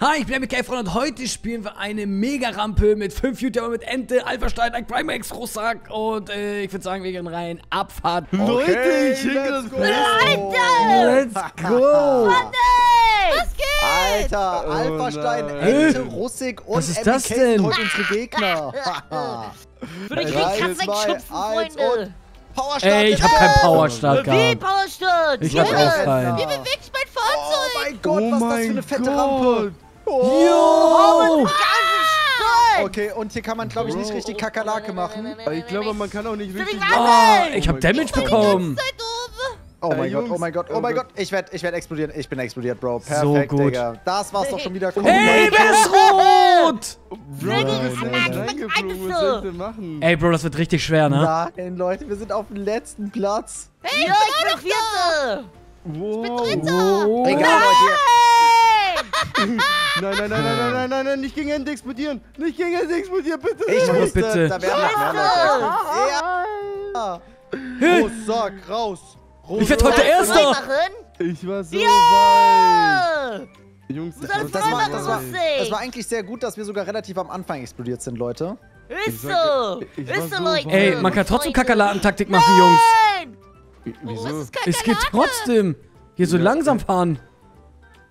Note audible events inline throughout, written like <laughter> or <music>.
Hi, ich bin MK und heute spielen wir eine Mega-Rampe mit 5 YouTuber mit Ente, Alpha-Stein, ein Primax, Rucksack und äh, ich würde sagen, wir gehen rein. Abfahrt. Leute, ich hinke das go. Let's go. Was geht? Alter, Oh Alpha-Stein. Ente, Russig und was ist MK das denn? heute unsere Gegner. Den kannst du zwei, wegschupfen, eins Freunde. Powerstart. Ey, ich hab keinen Powerstart Wie gehabt. Powerstart? Ich hab auch keinen. Wie bewegt sich mein Oh Fahrzeug? mein Gott, Oh was ist das für eine fette Gott. Rampe. Oh. Stolz. Okay, und hier kann man, glaube ich, nicht richtig Kakerlake machen. Ich glaube, man kann auch nicht ich richtig... warten? Oh, ich hab Damage bekommen. Seid oben. Oh mein Gott, oh mein Gott, oh oh mein Gott. Ich werde ich werd explodieren. Ich bin explodiert, Bro. So Perfekt, gut. Digga. Das war's doch schon wieder. Hey, wer ist rot? Bro, Was ich denn machen? Ey, Bro, das wird richtig schwer, ne? Nein, Leute, wir sind auf dem letzten Platz. Hey, ja, ich bin Vierte. Wow. Oh. Egal, Leute nein, nein, nein, nein, nein, nein, nein, nicht gegen Ende explodieren. Nicht gegen Ende explodieren, bitte. Ich wusste, oh, bitte. da werden noch mehr Leute. Ja. Groß, sag, raus. Rose. Ich werde heute Erster. Ich war so ja. weit. Jungs, das, war, das, war, das war eigentlich sehr gut, dass wir sogar relativ am Anfang explodiert sind, Leute. Ist so. Ist so, Leute. Ey, man kann trotzdem Kakerlaken-Taktik machen, Jungs. Nein. Wieso? Es geht trotzdem. Hier so ja. langsam fahren.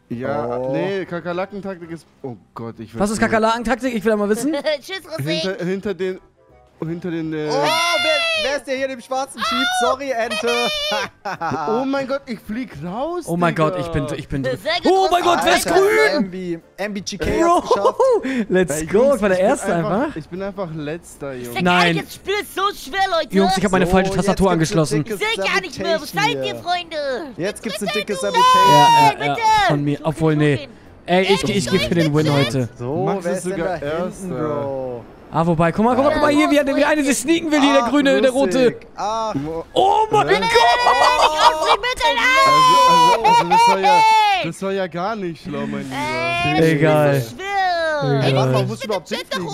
Ja, Oh. nee, Kakerlaken-Taktik ist... Oh Gott, ich Was ist Kakerlaken-Taktik? Ich will einmal wissen. <laughs> Tschüss, Rosé. Hinter, hinter den... Hinter den... Äh, Oh, wer, wer ist der hier dem schwarzen Jeep? Sorry, Ente. oh mein Gott, ich flieg raus, Oh mein Digga. Gott, ich bin, ich bin Oh mein Gott, wer ist grün? MB, MBGK. Bro, let's go. Ich war der Erste einfach. Ich bin einfach letzter, Jungs. Sag Nein. Jetzt Spiel ist so schwer, Leute. Jungs, ich habe meine So, falsche Tastatur angeschlossen. Ich seh gar nicht mehr. Was seid ihr. Freunde? Jetzt gibt's ein dickes Nein, Sabotation. Ja, ja, bitte. ja. Von mir. Obwohl, nee. Ey, ich, ich, ich gebe für den Win heute. So, Max wer ist ist denn sogar da hinten, Erster. Bro? Ah, wobei, guck mal, guck mal, guck mal hier, wie der, wie eine sich sneaken will, hier, der Ach, grüne, der rote. Ach, Oh mein Gott! Auf sie bitte Also, also, also das, war ja, das war ja gar nicht schlau, mein Lieber. Ey, Egal. ey, warte mal, muss ich überhaupt hinfliegen?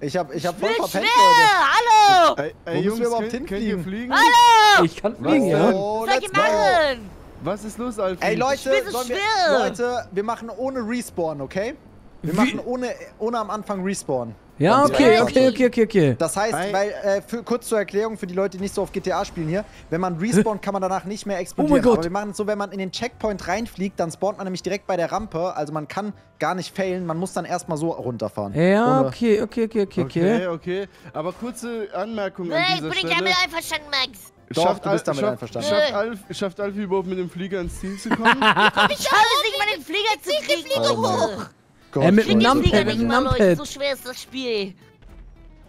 Ich hab, ich hab voll verpennt, schwer. Leute. Hallo. Ey, Wo ey müssen Jungs, wir überhaupt hinfliegen? fliegen? Hallo. Ich kann fliegen, ja. Oh, Was soll ich machen? Was ist los, Alfie? Ey, Leute, wir. Leute, wir machen ohne Respawn, okay? Wir Wie- machen ohne, ohne am Anfang Respawn. Ja, okay, okay, okay, okay, okay. Das heißt, Ei. weil, äh, für, kurz zur Erklärung für die Leute, die nicht so auf GTA spielen hier, wenn man respawnt, kann man danach nicht mehr explodieren. <laughs> Oh mein Gott. Aber wir machen es so, wenn man in den Checkpoint reinfliegt, dann spawnt man nämlich direkt bei der Rampe. Also man kann gar nicht failen, man muss dann erstmal so runterfahren. Ja, okay, okay, okay, okay, Okay, okay. okay. Aber kurze Anmerkung an Nee, ich dieser bin nicht Stelle. damit einverstanden, Max. Doch, Schafft du bist damit schafft, einverstanden. Schafft, Alf, schafft Alfie überhaupt mit dem Flieger ins Ziel zu <laughs> kommen? Ich schaffe es nicht, meinen Flieger zu kriegen. Mein hoch. Gott. Äh, mit dem Numpad, Flieger mit nicht dem. Numpad. So schwer ist das Spiel.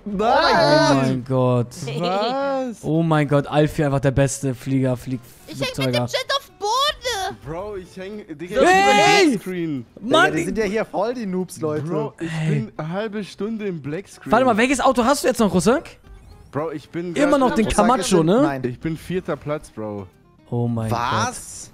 Oh Nein! mein Gott. Was? Oh mein Gott, Alfie einfach der beste Flieger, Flieg Ich häng mit dem. Jet auf Boden. Bro, ich häng... Digga, So, ich bin hey! Digga, Mann, die sind ja hier voll die Noobs, Leute. Bro, ich bin eine halbe Stunde im Blackscreen. warte mal, welches Auto hast du jetzt noch, Russak? Bro, ich bin... Immer noch den Camacho, ne? Nein. Ich bin vierter Platz, Bro. Oh mein Gott. Was?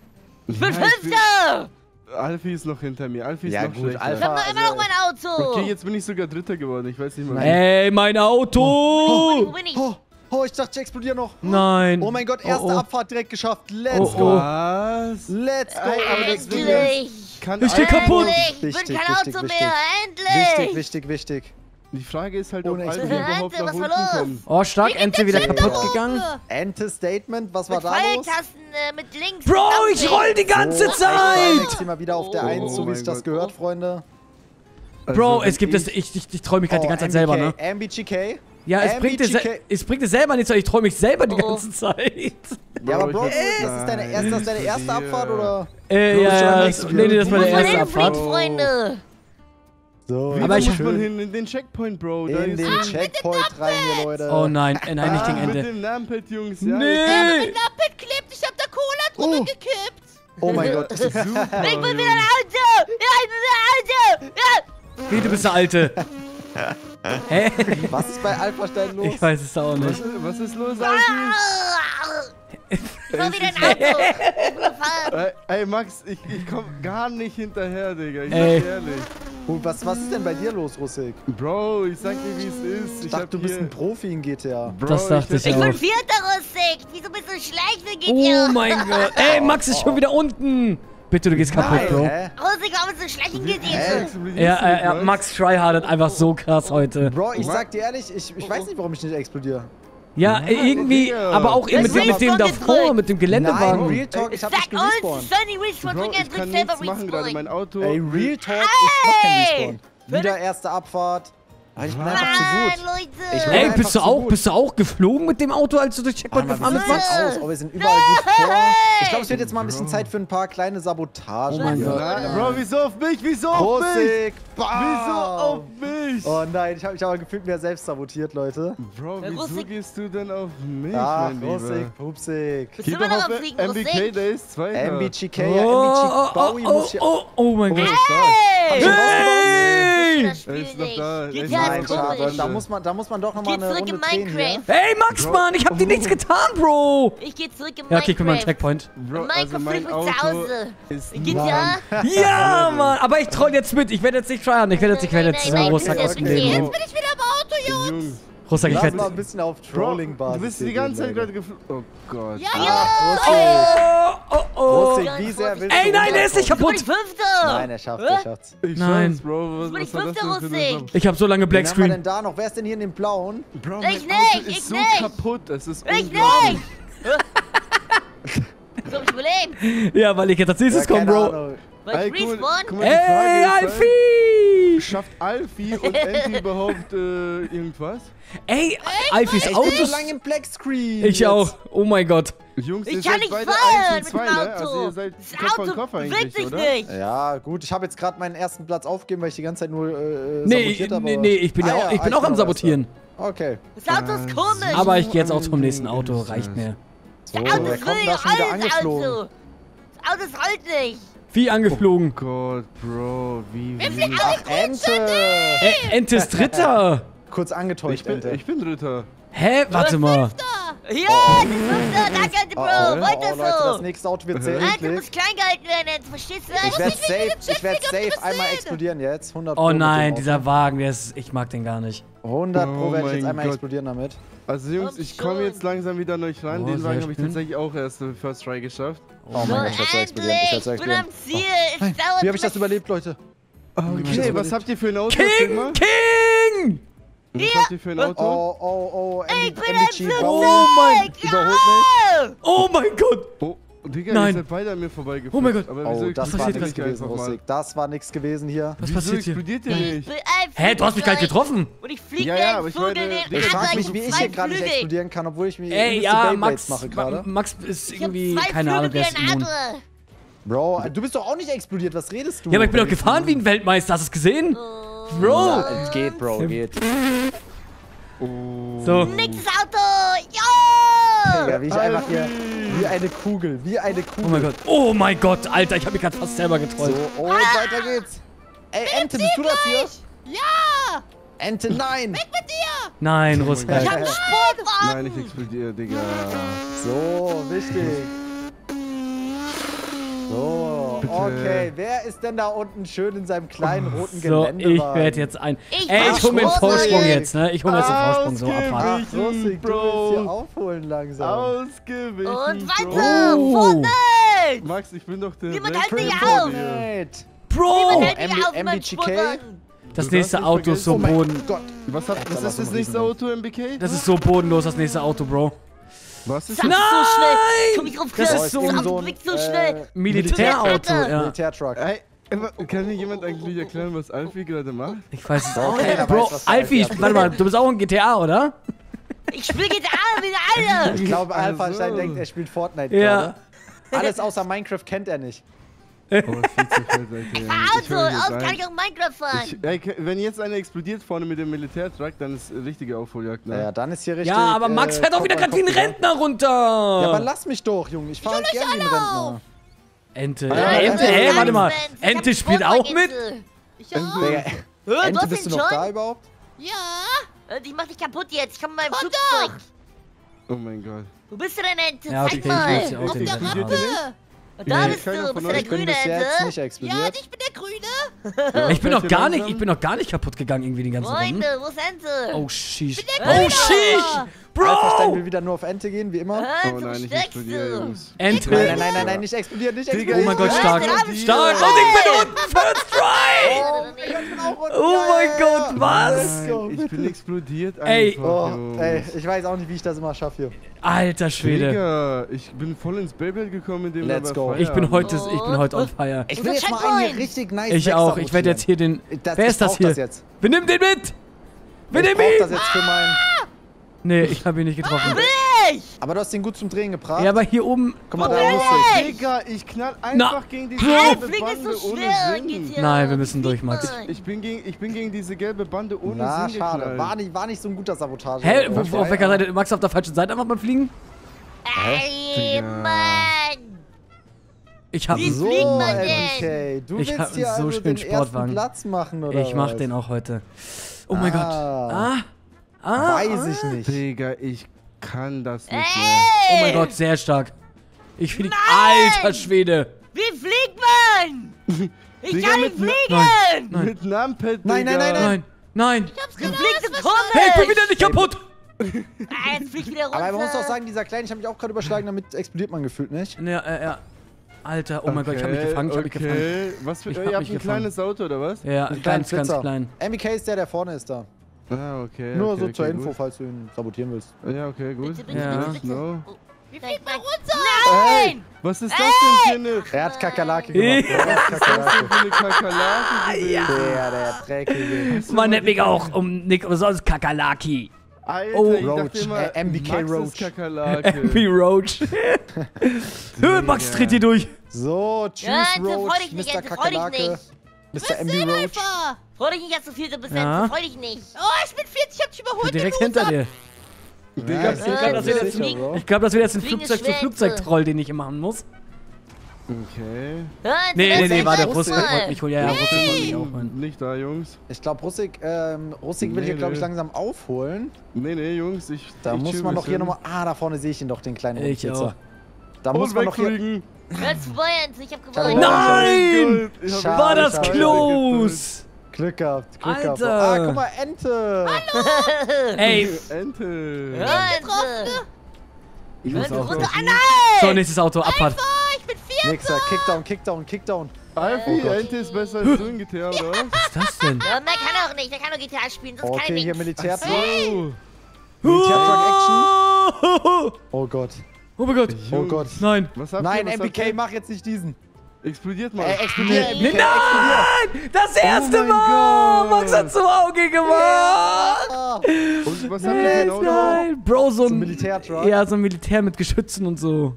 Ich bin Ja, Fünfter. Alfie ist noch hinter mir. Alfie ist Ja, noch gut, schlechter. Alpha- Ich hab noch immer noch mein Auto. Okay, jetzt bin ich sogar Dritter geworden. Ich weiß nicht mal. Ey, mein Auto! Wo bin ich? Oh, oh, ich dachte, ich explodiere noch. Nein. Oh mein Gott, Oh, erste oh. Abfahrt direkt geschafft. Let's Oh, go. oh. Was? Let's go. Aber das Endlich. Kann Ich steh Alfie- kaputt. Endlich. Ich bin Wichtig, kein wichtig, Auto wichtig. mehr. Wichtig, Endlich. wichtig, wichtig. Die Frage ist halt, Ohne ob Alfie Explosion. überhaupt Ente, nach was war unten los? kommt. Oh, stark, Ente wieder kaputt gegangen. Ente-Statement, was war Mit da los? Äh, mit links. Bro, ich roll die ganze Oh, Zeit! Ich bin mal wieder auf der Oh 1, so wie es das Gott. gehört, Freunde. Bro, Also, es gibt das, ich, ich, ich träume mich gerade die ganze Zeit selber, ne? MBGK. Ja, es bringt, dir, es bringt dir selber nichts, weil ich träume mich selber die Oh. ganze Zeit. Ja, aber Bro, Bro, ist das deine erste, das deine erste dir. Abfahrt oder? Äh, Bro, ja, ja, nee, nee, das war der erste Abfahrt. Freunde? So, Wie Aber ich- muss man hin in den Checkpoint, Bro? Da in ist den ein- Checkpoint rein hier, Leute. Oh nein, nein, nicht gegen Ah, Mit Ende. dem Numpad, Jungs. Ja, Nee! Lappet klebt. Ich hab da Cola drüber Oh. gekippt. Oh mein Gott. <laughs> Super, Ich bin wieder ein Jungs. Auto. Ja, ich bin ein Auto. Ja. Wie, du bist der Alte. <laughs> Hä? Was ist bei Alpha-Stein los? Ich weiß es auch Was, nicht. ist- was ist los, Alfie? <laughs> Ich war wieder ein Auto. <laughs> Ich bin. Ey, Max, ich, ich komm gar nicht hinterher, Digga. Ich Ey. sag ehrlich. Und was, was ist denn bei dir los, Russik? Bro, ich sag dir, wie es ist. Ich Ich dachte, du bist ein Profi in GTA. Bro, Das dachte ich Ich auch. bin vierter Rustig. Wieso bist du schlecht? Wie geht's Oh mein Gott. <laughs> Ey, Max ist schon wieder unten. Bitte, du gehst kaputt, Nein, Bro. hä? Rosig, warum so schlecht geht Hä? dir? Explodierst Ja, du, äh, ja, Max? Tryhardet einfach so krass heute. Bro, ich sag dir ehrlich, ich, ich weiß nicht, warum ich nicht explodiere. Ja, äh, irgendwie, Digga. aber auch Das mit, dem- mit dem davor, mit dem Nein, Geländewagen. Real Talk, ich hab nicht gerespawnt. Sonny Bro, ich kann nichts machen gerade. Mein Respawn. Auto. Ey, Real Talk, ich mach keinen Ey! Respawn. Wieder erste Abfahrt. Aber ich bin einfach zu gut. Leute. Ich Ey, bist du auch, gut. bist du auch geflogen mit dem Auto, als du durch Checkpoint gefahren bist, Max? aus, oh, wir sind überall gut vor. Nein! Ich glaube, es wird jetzt mal ein bisschen Zeit für ein paar kleine Sabotagen. Oh mein. Gott. Nein, Bro, wieso auf mich? Wieso auf mich? Rosig, Wieso auf mich? Oh nein, ich habe mich aber gefühlt mehr selbst sabotiert, Leute. Bro, Ja, wieso Rustik. gehst du denn auf mich, Ach, mein Lieber? Rosig, Pupsig. Bist Geh doch noch auf MBK, Rustig? der ist Zweiter. MBGK, Oh, ja, oh, MBG Bowie oh, muss hier... oh, oh mein Oh, Gott. ist ich? Hey! Er ist noch nicht. da. Geht Nein, da. schade. komisch. Da muss man, da muss man doch nochmal Geh eine zurück Runde in drehen hier. Minecraft. Hey, Max, Bro. Mann, ich hab dir nichts getan, Bro. Ich geh zurück in Ja, okay, guck mal, Minecraft. Checkpoint. Bro, Minecraft also mein Auto zu Hause. Geht ja? Ja, Mann, aber ich troll jetzt mit. Ich werde jetzt nicht tryharden. Ich werde jetzt, ich werde jetzt nein, Leben nein. nehmen. bin ich wieder im Auto, Jungs. Jungs. Rucksack, ich werde... mal ein bisschen auf Bro, Trolling-Basis du bist die ganze Zeit gerade geflogen. Oh Gott. Ja, Ah, ja. Oh, oh, oh. Rosig, wie sehr willst Ey, du nein, der ist nicht runterkommen? Ich bin kaputt. Fünfter. Nein, er schafft, er schafft's. Ich Nein. schaff's, Bro. Was, bin ich das fünfter. Sache? Ich habe so lange haben wir Blackscreen. denn da noch? Wer ist denn hier in dem blauen? Bro, Ich nicht, Auto ich ist so nicht. kaputt. Es ist Ich nicht. So hab ich überlebt. Ja, weil ich jetzt als nächstes komme, keine Bro. Ahnung. Weil Ey, ich respawn. Ey, Alfie! Schafft Alfie und <laughs> Enti überhaupt äh, irgendwas? Ey, Alfies Ey, ich Auto bin so ist... lange im Blackscreen. Ich jetzt. auch. Oh mein Gott. Jungs, Ich kann nicht beide fahren 1 mit und dem 2, ne? Also Auto. ihr seid Das Kopf Auto Kopf bewegt sich oder? nicht. Ja, gut, ich habe jetzt gerade meinen ersten Platz aufgegeben, weil ich die ganze Zeit nur äh, Nee, sabotiert habe. nee, nee, ich bin, ja Ah auch, ich bin auch am Sabotieren. Okay. Das Auto ist komisch. Aber ich gehe jetzt auch zum nächsten Auto. Reicht das. mir. So, Auto ist kommt da schon wieder alt, angeflogen? also. Das Auto ist halt nicht. Wie angeflogen. Oh Gott, Bro, wie wie- fliegt Ach, Ente! Ente ist Dritter. Kurz Ich angetäuscht, bin, Ente. ich bin Dritter. Hä? Warte mal. Ja, das ist Fünfter. Danke, Bro. oh, oh, Weiter oh, Leute, das so. nächste Auto wird sehr Alter, du musst klein gehalten werden, verstehst du? Ich werde safe, ich werde safe einmal explodieren jetzt. 100 Oh nein, dieser. Wagen, der ist, ich mag den gar nicht. 100 Pro Oh werde ich jetzt mein einmal Gott. explodieren damit. Also Jungs, Komm ich komme jetzt langsam wieder an euch ran. Oh, Den Wagen habe ich tatsächlich auch erst im First Try geschafft. Oh mein So, Gott, ich werde so explodieren. Ich werde so endlich. Ich bin am explodieren. Ziel. Oh, Wie habe ich das mich- überlebt, Leute? Okay, was habt ihr für ein Auto? King! King! Was habt ihr für ein Auto? Oh, oh, oh, Ich MB bin MBG ein Bowie Oh mein überholt mich. Ja. Oh mein Gott! Oh, Digga, Nein. ihr seid beide an mir vorbeigefahren. Oh mein Gott. Aber Oh, wieso das was war nichts gerade? gewesen, Rustik. Das war nichts gewesen hier. Was Wieso passiert hier? explodiert ihr Ich nicht? bin ein Hä, du hast mich gar nicht Flugzeug. getroffen. Und ich fliege Ja, wie ja, ein aber ich Vogel meine, den ich Ich frage Adler mich, wie ich hier gerade nicht explodieren kann, obwohl ich mir Ey, ja, Max, mache gerade. Max ist Ich irgendwie, keine Ahnung, der ist immun. Bro, du bist doch auch nicht explodiert. Was redest du? Ja, aber ich bin doch gefahren wie ein Weltmeister, hast du es gesehen? Bro! Ja, es geht, Bro, geht. So. Nächstes Auto. Ja. Digga, wie ich einfach hier, wie eine Kugel, wie eine Oh Kugel. mein Gott. Oh mein Gott, Alter, ich hab mich gerade fast selber So, getrollt. oh, weiter geht's. Ey, Ente, bist du das hier? Ja. Ente, nein. Mit dir. Nein, Ich Ruska. hab einen Sportwagen. Nein, ich explodiere, Digga. So, wichtig. So, Bitte. okay. Wer ist denn da unten schön in seinem kleinen roten So, ich werde jetzt ein. Ich Ey, ich hol mir den Vorsprung jetzt, ne? Ich hol mir jetzt den Vorsprung, so abfahren. Ach, Rustik, du willst hier aufholen langsam. Ausgewichen, Und weiter. Oh. Fortnite. Max, ich bin doch der Niemand halt Weltmeister mich auf. Bro! Niemand hält mich auf MBGK? Das Du nächste Auto ist so Oh boden. Gott. Was, hat, was ist das nächste Auto, MBK? Das ist so bodenlos, das nächste Auto, Bro. Was ist Sag das? so schnell. Komm ich rauf, Das ist so ein- du blickst so äh, schnell. Militärauto, Militär- ja. Militärtruck. Ey, kann mir jemand eigentlich erklären, was Alfie gerade macht? Ich weiß es auch nicht. Bro, weiß, Alfie, hat. warte mal, du bist auch ein GTA, oder? Ich spiel GTA wie alle. Ich glaube, Also. Alpha denkt, er spielt Fortnite Ja. gerade. Alles außer Minecraft kennt er nicht. Oh, viel zu viel, ich auch Minecraft fahren. Ich, ey, wenn jetzt einer explodiert vorne mit dem Militärtruck, dann ist richtige Aufholjagd. Ne? Ja, dann ist hier richtig. Ja, aber Max äh, fährt auch wieder gerade wie ein Rentner runter. Ja, aber lass mich doch, Junge. Ich fahre halt gern wie ein Rentner. Ente. Ja, Äh, Ente, ja, hä, ja, warte mal. Ente spielt auch mit? Ich Ente- auch. Ente, hast bist du noch schon? da überhaupt? Ja. Ich mach dich kaputt jetzt. Ich komm mit meinem Flugzeug. Oh mein Gott. Wo bist du denn, Ente? Ja, okay, Zeig mal. Auf der Rampe. Und da Nee. bist du, bist von du der Ich grüne bis jetzt Ente? nicht Ja, ich bin der Grüne. Ja, Ich bin noch gar nicht, ich bin noch gar nicht kaputt gegangen irgendwie die ganze Runde. Freunde, wo ist Ente? Oh, sheesh. Oh, sheesh! Bro! will wieder nur auf Ente gehen, wie immer. Oh nein, ich explodiere? Jungs. Ente. Nein, nein, nein, nein, nein, nicht explodieren, nicht explodieren. Oh mein Gott, stark. Den ich Stark. Und ich bin unten. First try! Oh. Ich. Oh mein Gott, was? Ich bin explodiert Ey. Oh, ey, ich weiß auch nicht, wie ich das immer schaffe hier. Alter Schwede. Digga, ich bin voll ins Beyblade gekommen, indem Let's go. Ich bin heute, ich bin heute on fire. Ich will jetzt mal einen richtig nice Ich auch. Ich werde jetzt hier den. Das, Wer ist das hier? Das jetzt. Wir nehmen den mit! Wir Ich nehmen brauch das ihn! jetzt für meinen. Nee, ich habe ihn nicht getroffen. Ich! Aber du hast den gut zum Drehen gebracht. Ja, aber hier oben. Guck mal, da muss ich. ich? Digga, ich knall einfach Na. gegen die Bro. gelbe Fliegen ist Bande so ohne. Sinn. Nein, wir müssen durch, Max. mal. Ich bin, gegen, ich bin gegen diese gelbe Bande ohne Na, Sinn schade. geknallt. War nicht, war nicht so ein guter Sabotage. Hä? Wo, auf welcher Seite? Max auf der falschen Seite einfach mal fliegen? Ey. Mann! Ich hab. So, MK, du Ich willst hab hier so also schön den Sportwagen. Platz machen, oder Ich mach was? den auch heute. Oh mein Gott. Ah. Ah. Ah. Weiß ich nicht. Digga, ich kann das nicht mehr. Oh mein Gott, sehr stark. Ich flieg. Nein! Alter Schwede. Wie fliegt man? <laughs> Ich Digga, kann nicht fliegen! Nein. Mit Numpad. Nein, nein, nein, Nein. Nein. Du fliegst komisch! Hey, ich bin wieder nicht kaputt. <laughs> Ah, jetzt flieg ich wieder runter. Aber man muss auch sagen, dieser Kleine, ich habe mich auch gerade überschlagen, damit explodiert man gefühlt nicht. Ja, äh, ja. Alter, oh mein Gott, ich hab mich gefangen, ich hab mich okay. gefangen. Was für, Ich ihr hab habt mich ein gefangen. kleines Auto, oder was? Ja, Einen ganz, ganz klein. MK ist der, der vorne ist da. Ah, okay. Nur okay, so okay, zur Info, gut. falls du ihn sabotieren willst. Ja, okay, gut. Bitte, bitte, Ja. bitte, bitte. No. Oh, Wie fliegt man runter? Ey, Nein! was ist das denn für eine, Er hat Kakerlake gemacht. Er hat Kakerlake. für eine Kakerlake gewesen? Der, der Dreckige. Man nennt mich auch um Nick umsonst Kakalaki. Alter, Oh, Roach, immer, äh, MBK Max Roach. ist. <laughs> MP Roach. <laughs> Max tritt hier durch. So, tschüss, Ja, Roach, dich nicht, Mr. Ente, freu dich Kakerlake, nicht. Mr. MB Roach. Freu dich nicht, dass du viel bist, Ja. Freu dich nicht. Oh, ich bin 40, ich hab dich Ich bin überholt. direkt hinter dir. Ja, ich glaub, das wird jetzt. Ich glaube, das wird jetzt ein Flugzeug zu Flugzeugtroll, den ich machen muss. Okay. Ente, Nee, das nee, nee, war der echt Russe. cool. wollte mich holen. Ja, ja, Russe wollte mich auch holen. Nicht da, Jungs. Ich glaube, Russik, ähm, Russik will Nee, hier, glaube ich, langsam aufholen. Nee, nee, Jungs, ich. Da ich muss man ein doch hier nochmal. Ah, da vorne sehe ich ihn doch, den kleinen auch. Da muss Und man doch hier. Vorbei, Ente, ich hab gewonnen. Nein! Ich War das close? Glück gehabt, Glück gehabt. Alter. Ah, guck mal, Ente. Ey, Ente. Ente. ich muss auch. runter. Ah, So, nein! nächstes Auto, Abfahrt. Ich bin 4. Nächster, Kickdown, Kickdown, Kickdown. Alfie, Oh Gott. Ente ist besser als du in GTA, oder was? Ist das denn? Ja, mehr kann auch nicht. Der kann nur GTA spielen, sonst kann Okay, er hier nichts. Militärtruck. Oh, Militärtruck Action. Oh Oh Gott. Oh mein Gott. Oh. Gott. Nein. Was habt Nein, ihr, was MBK, habt ihr? mach jetzt nicht diesen. Explodiert mal. Äh, explodier, Nee, MBK, nein! Das erste mein Mal! Gott. Max hat zum Auge gemacht! Ah. Und was habt ihr für ein Auto? Nein! Bro, so So ein ein. Militärtruck. Ja, so ein Militär mit Geschützen und so.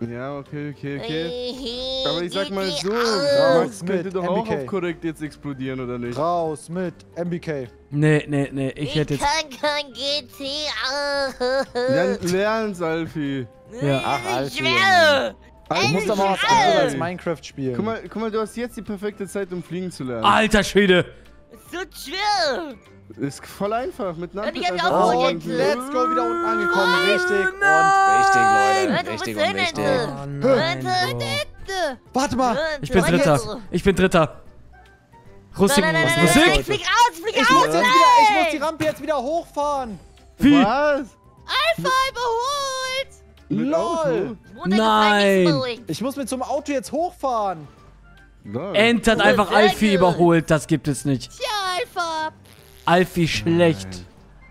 Ja, okay, okay, okay. Äh, Aber ich sag mal so. Max könnte doch auch MBK. auf korrekt jetzt explodieren, oder nicht? Raus mit MBK. Nee, nee, nee. Ich Ich hätte jetzt. kann kein GTA. Lern, lern's, Alfie. Ja. Ach, Ich Alfie. schwöre. Du musst doch mal was anderes als Minecraft spielen. Guck mal, guck mal, du hast jetzt die perfekte Zeit, um fliegen zu lernen. Alter Schwede! So schwer. Ist voll einfach, mit Numpad hab ich einfach auch Und vorhin. auswählen. let's go, wieder unten angekommen. Nein, Richtig und nein. richtig, Ja, Leute. Richtig und richtig. Oh nein, Warte, mal. Ich bin Dritter. Ich bin Dritter. Russik, Nein, nein, nein, nein, Musik? nein, ich flieg ich flieg Ich raus. muss, nein. wieder, ich muss die Rampe jetzt wieder hochfahren. Wie? Was? Alpha überholt. Lol. Nein. Ich muss mit so einem Auto jetzt hochfahren. Lol. Ent hat Oh, einfach Alfie überholt. Das gibt es nicht. Tja. Alfie schlecht.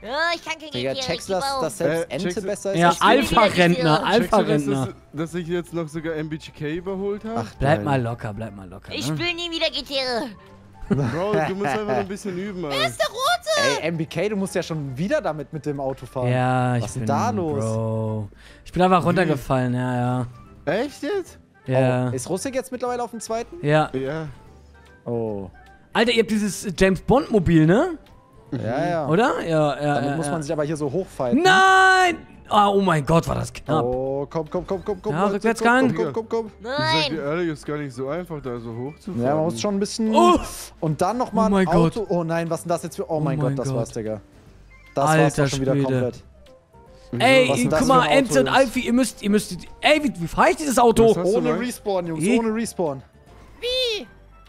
Ja, ich kann kein Digga, checkst ich du, dass, dass selbst Äh, Ente besser ist? Ja? Alpha-Rentner, dass, Alpha-Rentner. das- dass ich jetzt noch sogar MBGK überholt habe? Ach, Bleib nein. mal locker, bleib mal locker. Ich Ne? spiel nie wieder GTA. Bro, du musst einfach ein bisschen üben, Mann. Der rote. Ey, MBK, du musst ja schon wieder damit mit dem Auto fahren. Ja, ich Was ist bin denn da los? Bro. Ich bin einfach runtergefallen, ja, ja. Echt jetzt? Ja. Oh, ist Russik jetzt mittlerweile auf dem zweiten? Ja. Ja. Oh. Alter, ihr habt dieses James Bond Mobil, ne? Ja, ja. Oder? Ja, ja. Damit ja, muss ja. man sich aber hier so hochfighten. Nein! Ah, oh mein Gott, war das knapp. Oh, komm, komm, komm, komm, komm. Ja, Rückwärtsgang. Komm, komm, komm, komm. Ich sag dir Nein. ehrlich, ist gar nicht so einfach, da so hochzufahren. Ja, man muss schon ein bisschen. Oh. Und dann nochmal Oh mein ein Auto. Oh nein, was ist denn das jetzt für. Oh, mein mein Gott, das Gott. war's, Digga. Das war's Alter doch schon wieder Schwede. komplett. Ey, das guck mal, Ente und? Alfie, ihr müsst, ihr müsst, ey, wie, wie fahre ich dieses Auto? Ohne? Respawn, Jungs, Ich- ohne Respawn. Wie?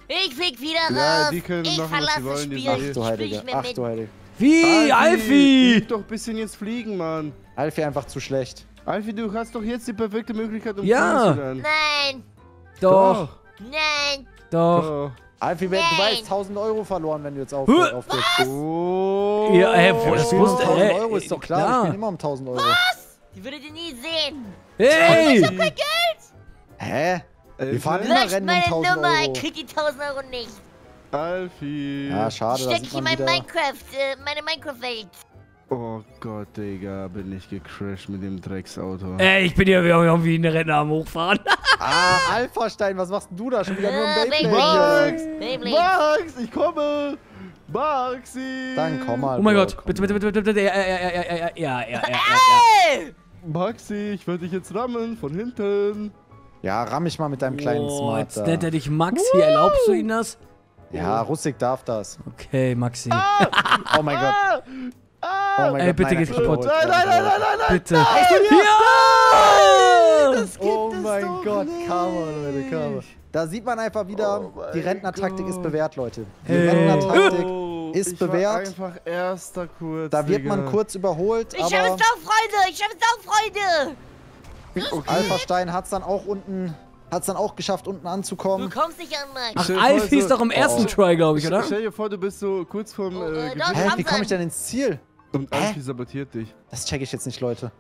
Ich flieg wieder Ja, raus. die können ich machen, was sie wollen, die Spiel. Ich Ach du Heilige, nicht mehr ach mit. du Heilige. Wie, Alfie? Üb doch ein bisschen jetzt fliegen, Mann. Alfie einfach zu schlecht. Alfie, du hast doch jetzt die perfekte Möglichkeit, um Ja. fliegen zu lernen. Nein, Doch, nein. doch. Doch. Alfie, wenn, du weißt, 1000 Euro verloren, wenn du jetzt auf, Huh. aufgibst. Oh. Ja, hä, wo- Ja, das ich spiele um wusste- 1000 ey, Euro, ist doch klar. klar. Ich spiele immer um 1000 Euro. Die würdet ihr nie sehen. Hey! Hä? Wir Alfie? fahren immer Löscht Rennen um meine 1000 Nummer. Ich Euro. krieg die 1000 Euro nicht. Alfie. Ja, schade, Steck ich in mein wieder. Minecraft, äh, meine Minecraft-Welt. Oh Gott, Digga, bin ich gecrashed mit dem Drecksauto. Ey, ich bin hier irgendwie ein Renner am Hochfahren. <laughs> Ah, Alpha-Stein, was machst denn du da schon wieder? Nur Äh, ein Beyblade. Max! Max, ich komme! Maxi! Dann komm mal. Oh mein Gott, bitte, bitte, bitte, bitte, bitte, ja, ja, ja, ja, ja, ja, ja, ja, ja, ja. Hey! Maxi, ich werde dich jetzt rammen, von hinten. Ja, ramm mich mal mit deinem kleinen Oh, Smart jetzt nennt er dich Max hier. Erlaubst du ihm das? Ja, Russik darf das. Okay, Maxi. Oh mein Gott. Ah! Ah! Oh mein Ey, Gott, bitte nein, geht's kaputt. Nein, nein, nein, nein, nein, nein! Bitte. Ja! Oh es mein doch Gott. Karma, Leute, Karma. Da sieht man einfach wieder, Oh die Rentnertaktik ist bewährt, Leute. Die Hey. Rentnertaktik, Oh, ist ich war bewährt. einfach erster kurz, da wird man kurz überholt, Ich habe aber es doch, Freunde. Ich habe es doch, Freunde. Okay. Alpha Stein hat es dann auch unten, hat es dann auch geschafft, unten Du anzukommen. kommst nicht an, Max. Ach, ist so- doch im ersten Oh. Try, glaube ich, oder? Stell dir vor, du bist so kurz vorm Oh, äh, doch. Hä, wie komme ich denn ins Ziel? und Alfie sabotiert dich. Das check ich jetzt nicht, Leute.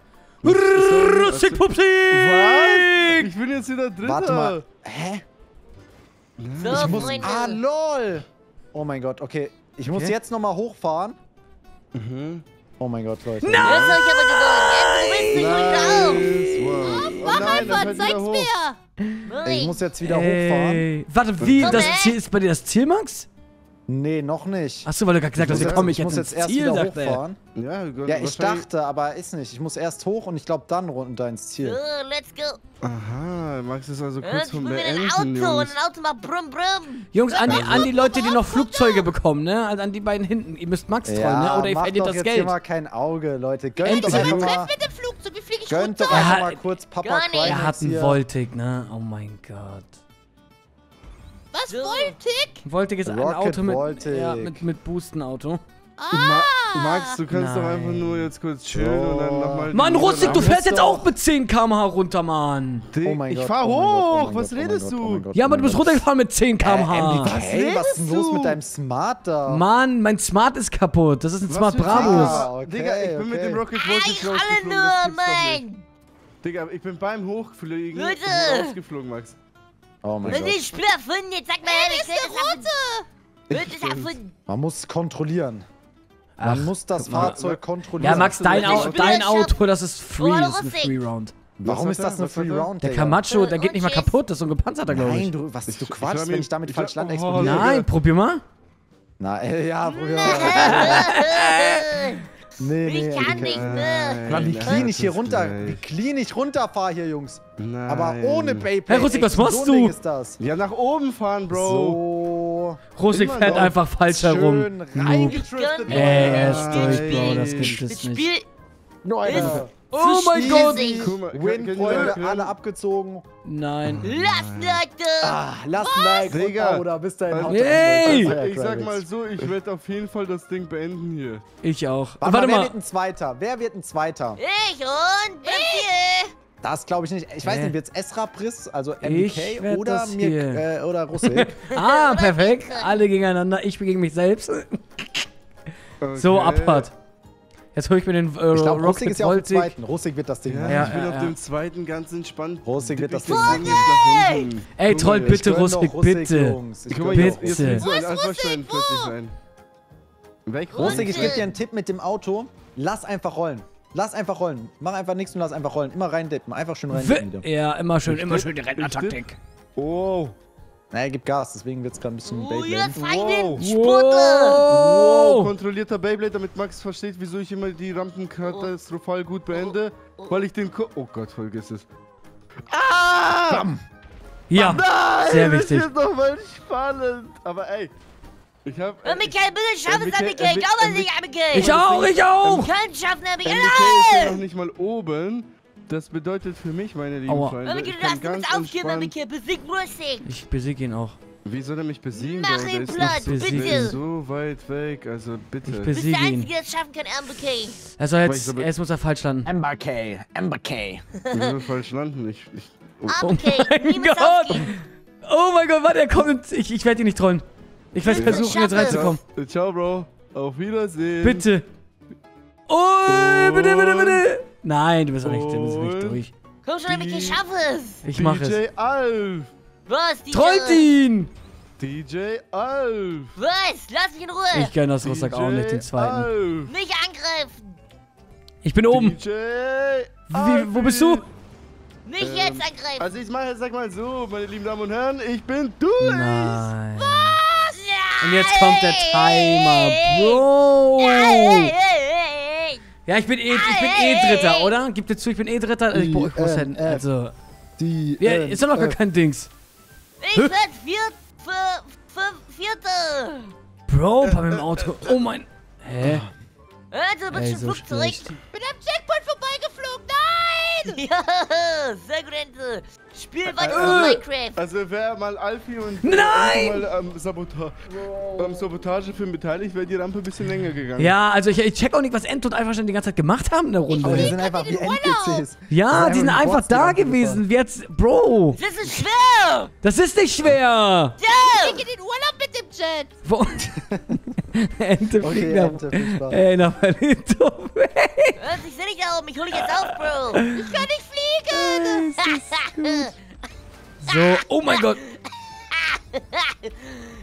Rustik Pupsi! Was? Ich bin jetzt wieder Dritter. Warte mal. Hä? So, Ich muss. Freunde. Ah, lol! Oh mein Gott, okay. Ich muss Okay. jetzt nochmal hochfahren. Mhm. Oh mein Gott, Leute. Jetzt bist nicht Nice, wow. Mach oh nein, einfach, zeig's hoch. mir. Ey, ich muss jetzt wieder hochfahren. Ey. Warte, wie? Komm, Das. Ziel, ist bei dir das Ziel, Max? Nee, noch nicht. Achso, weil du gerade gesagt hast, ich ich muss jetzt ins erst Ziel, wieder sagt er. hochfahren. Ja, Ja, ich dachte, aber ist nicht. Ich muss erst hoch und ich glaube dann runter ins Ziel. So, let's go. Aha, Max ist also Ja, kurz vom Beenden, Auto und Jungs. ein Auto macht brumm brumm. Jungs, an die, an die Leute, die noch Flugzeuge bekommen, ne? Also an die beiden hinten. Ihr müsst Max trollen, ne? Oder ihr verliert das jetzt Geld. hier mal kein Auge, Leute. Gönnt Was mal, mit dem ich gönnt doch einfach Er mal hat- kurz Papa. Crimex Er hat einen. Voltig, ne? Oh mein Gott. Was, Voltig? Voltig ist ein Rocket Auto mit, Voltic. ja, mit, mit Boosten-Auto. Ma Max, du kannst doch Nein. einfach nur jetzt kurz chillen So. und dann nochmal... Mann, Rustik, du fährst jetzt doch- auch mit 10 km/h runter, Mann. Oh mein ich Gott, fahr oh Gott, hoch, oh mein was Gott, oh redest Gott, oh du? mein Gott, Ja, oh aber du bist Gott. runtergefahren mit 10 Äh, km/h. MDK, was ist redest denn los mit deinem Smart da? Mann, mein Smart ist kaputt. Das ist ein Was Smart Brabus. Ah, okay, Digga, ich bin mit okay. dem Rocket Voltage ich alle nur, das doch. Mann. Digga, ich bin beim Hochfliegen rausgeflogen, Max. Oh mein Das Gott. ist Spiel erfunden. Jetzt sag mal ist erfunden? Wer ist erfunden? Man muss kontrollieren. Ach, Man muss das. Fahrzeug kontrollieren. Ja, Max, dein, Au dein. Auto, das ist free. Das ist eine. Free Round. Warum ist das eine Free? Round, Der? Camacho, der geht nicht mal kaputt. Das ist so ein gepanzerter, glaube Nein, ich. du, was, du Ich- ich quatschst, wenn ich damit ich falsch lande, oh. Nein, probier mal. Na, äh, ja, probier mal. <laughs> Nee, nee, Ich kann nicht mehr. Aber wie Nein, clean ich hier runter, wie clean ich runterfahre hier, Jungs. Nein. Aber ohne Beyblade. Hey, Rustik, was machst du? Ist das. Ja, nach oben fahren, Bro. So. Rosik Immer fährt einfach falsch herum. Reingetriftet. Ey, er ist Nein. durch, Bro. Das gibt es nicht. Spiel No, Alter. Oh mein. Gott. Guck mal, kann- Win, kann Freunde, jemand erklären? alle abgezogen. Nein. lassen, Leute. Ah, lass ein Like Digga. oder bis dahin. Haut Leute. Ich sag mal so, ich werde auf jeden Fall das Ding beenden hier. Ich auch. Warte, Warte mal, wer wird ein Zweiter? Wer wird ein Zweiter? Ich und Befehl. Das glaube ich nicht. Ich weiß nicht, wird's Esra Priss, also MK oder mir äh, oder Russik? <laughs> Ah, perfekt. Alle gegeneinander. Ich bin gegen mich selbst. Okay. So, Abfahrt. Jetzt hole ich mir den äh, Ich glaube, Russik ist ja auf dem zweiten. Russik wird das Ding Ja, machen. Ja, ich bin ja, auf ja. dem zweiten ganz entspannt. Russik wird das Ding machen. Ey, Troll, bitte, Russik, bitte. Jungs. Ich gönn jetzt, Bitte. will so ein Wo ist Alpha-Stein Russik? plötzlich sein. Russik, ich gebe dir einen Tipp mit dem Auto. Lass einfach rollen. Lass einfach rollen. Mach einfach nichts und lass einfach rollen. Immer reindippen. Einfach schön reindippen wieder. W- Ja, immer schön, immer tipp, schön die Rentnertaktik. Oh. Na, er gibt Gas, deswegen wird es gerade ein bisschen Oh, Beyblade. jetzt Wow. Wow, Wow. kontrollierter Beyblade, damit Max versteht, wieso ich immer die Rampen katastrophal gut beende. Weil ich den Ko Oh Gott, vergiss es. Ah! Ja, Nein, sehr das wichtig. ist doch mal spannend. Aber ey, Ich hab. Oh, Michael, bitte schaff es Michael, dann, Michael. äh, Glaub an äh, Michael. Ich auch, ich auch! Kann schaffen, Äh, Michael. Michael ist ja noch nicht mal oben. Das bedeutet für mich, meine lieben Aua. Freunde, Oh, Michael, ich du darfst ganz nichts aufgeben. Michael. Besieg Lustig. Ich besiege ihn auch. Wie soll er mich besiegen? Mach ihn platt, nicht- bitte. so weit weg, also bitte. Ich Du bist der besiege ihn. Einzige, der es schaffen kann. Er soll Aber jetzt, ich glaube- jetzt muss er falsch landen. Amber K. Amber K. Wieso falsch landen? Ich, ich, oh. Michael, mein Gott. Oh mein Gott, warte, er kommt ich, ich werde ihn nicht trollen. Ich werde Ich versuchen, jetzt schaffe reinzukommen. Ciao, ciao, Bro. Auf Wiedersehen. Bitte. Oh, bitte, bitte, bitte. Nein, du bist nicht, du bist nicht Und- durch. Komm schon, Michael, schaff es. Ich mach es. DJ Alf. Was, DJ? Trollt ihn! DJ Alf. Was? Lass mich in Ruhe. Ich gönn das Rucksack auch nicht, den zweiten. Alf. Nicht angreifen. Ich bin oben. DJ Wie, wo bist du? Nicht Ähm, jetzt angreifen. Also ich mach, sag mal so, meine lieben Damen und Herren, ich bin durch. Nein. Ja, Und jetzt kommt der Timer, Bro. Ja, ich bin eh, ich bin eh Dritter, oder? Gib dir zu, ich bin eh Dritter. Ich, brauch- ich muss äh, Also, Die. ja, ist doch noch gar kein Dings. Ich werd vier, vier, vier, vierte. Bro, bei meinem Auto. Oh mein. Hä? Also, du bist so zurück. schlecht. Bin am. Nein! <laughs> Ja, sehr gut, Ente. Spiel weiter Äh, Minecraft. Also wer mal Alfie und Nein! Mal am, Sabota am Sabotagefilm beteiligt, wäre die Rampe ein bisschen länger gegangen. Ja, also ich, ich check auch nicht, was Ent und Alpha schon die ganze Zeit gemacht haben in der Aber die Runde. sind einfach wie. NPCs. Ja, die sind einfach die da Rampe gewesen. Wie jetzt, Bro, Das ist schwer. das ist nicht schwer. Ja. Ich in den Urlaub mit dem Jet. Wo? Ente gefahren. fliegt Okay, nach, Ente, viel Spaß. ey, nach Palito weg. Was? Ich seh dich da oben. Ich hol dich jetzt auf, Bro. Ich kann nicht fliegen. <laughs> So, oh mein Gott.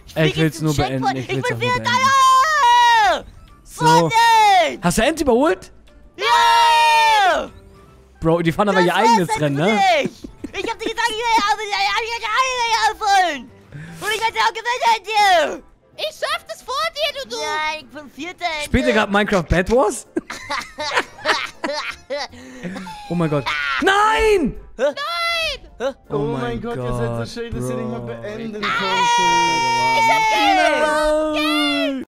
Ich flieg will's nur beenden. Ich Ich bin beenden. Ja. So. Hast du Ent überholt? Ja. Bro, die fahren aber ihr eigenes Rennen, ne? Ich hab dir gesagt, ich will ich alle aufholen. Und ich werde auch gewinnen an dir. Ich schaff das vor dir, du du. Ja, ich bin Vierter. Spielt ihr gerade Minecraft Bad Wars? <laughs> <laughs> Oh mein Gott. Nein! Nein. Oh, Oh, mein Gott, ihr seid so schön, dass ihr nicht mal beenden konntet. Ich hab Geld. Nein!